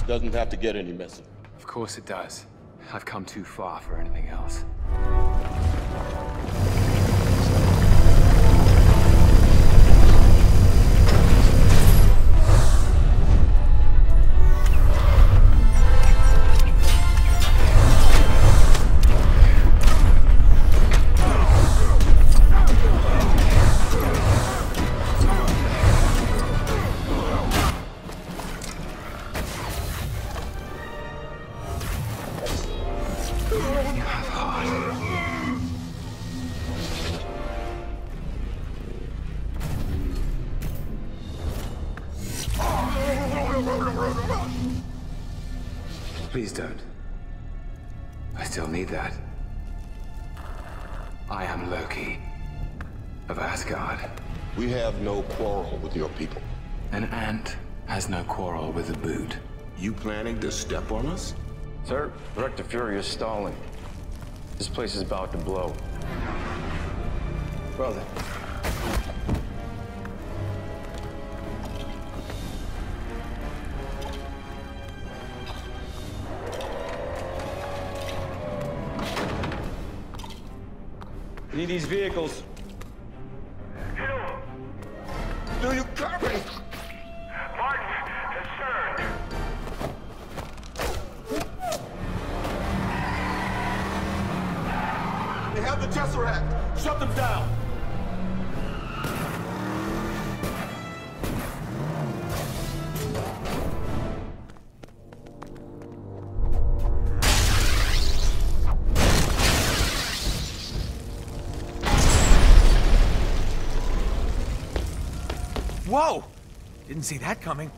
doesn't have to get any messier. Of course it does. I've come too far for anything else. Please don't. I still need that. I am Loki of Asgard. We have no quarrel with your people. An ant has no quarrel with a boot. You planning to step on us? Sir, Director Fury is stalling. This place is about to blow. Brother. We need these vehicles. Do you copy? Barton's turned. They have the Tesseract. Shut them down. Whoa! Didn't see that coming.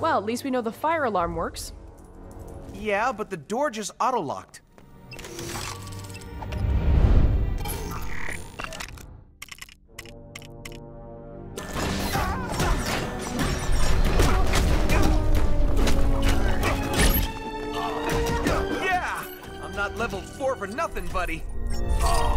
Well, at least we know the fire alarm works. Yeah, but the door just auto-locked. Yeah! I'm not level 4 for nothing, buddy. Oh.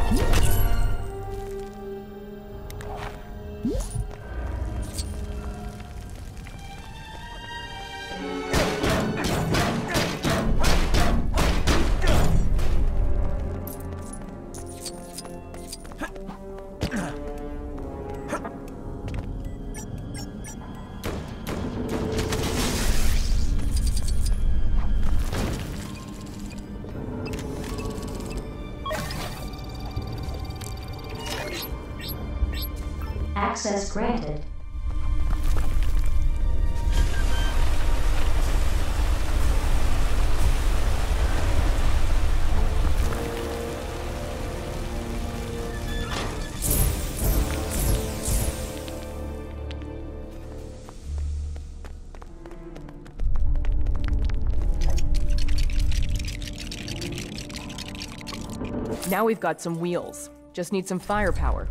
Access granted. Now we've got some wheels. Just need some firepower.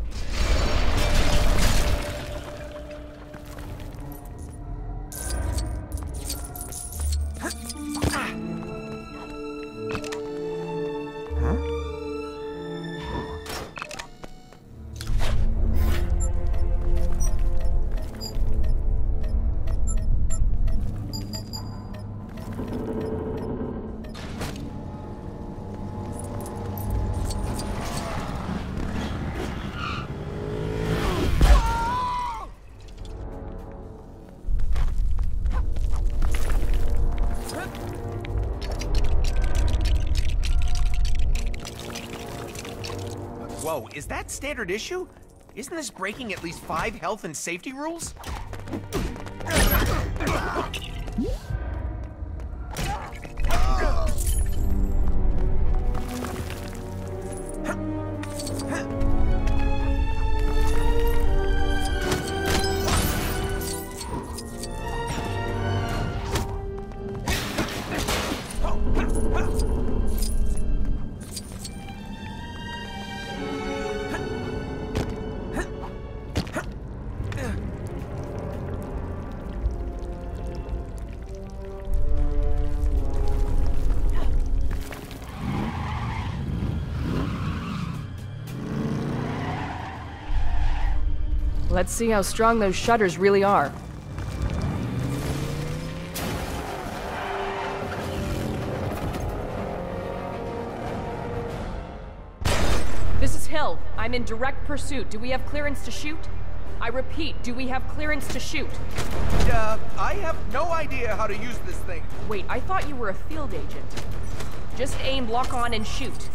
Whoa, is that standard issue? Isn't this breaking at least five health and safety rules? Let's see how strong those shutters really are. This is Hill. I'm in direct pursuit. Do we have clearance to shoot? I repeat, do we have clearance to shoot? Uh, I have no idea how to use this thing. Wait, I thought you were a field agent. Just aim, lock on, and shoot.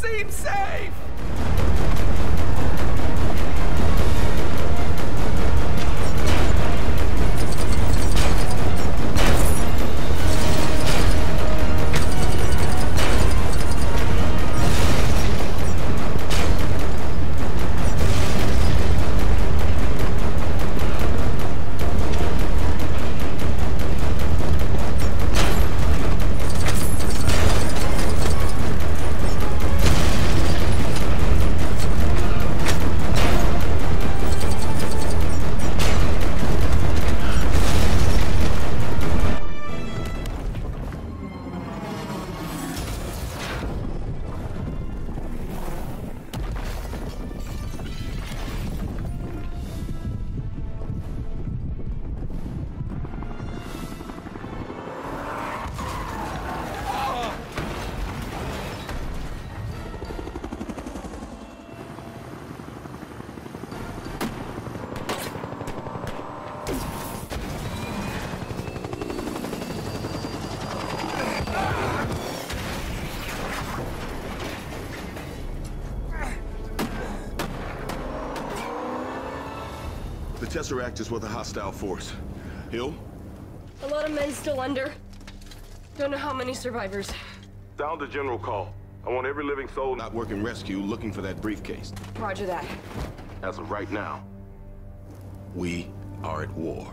Seem safe! The Tesseract is with a hostile force. Hill? A lot of men still under. Don't know how many survivors. Sound the general call. I want every living soul not working rescue looking for that briefcase. Roger that. As of right now, we are at war.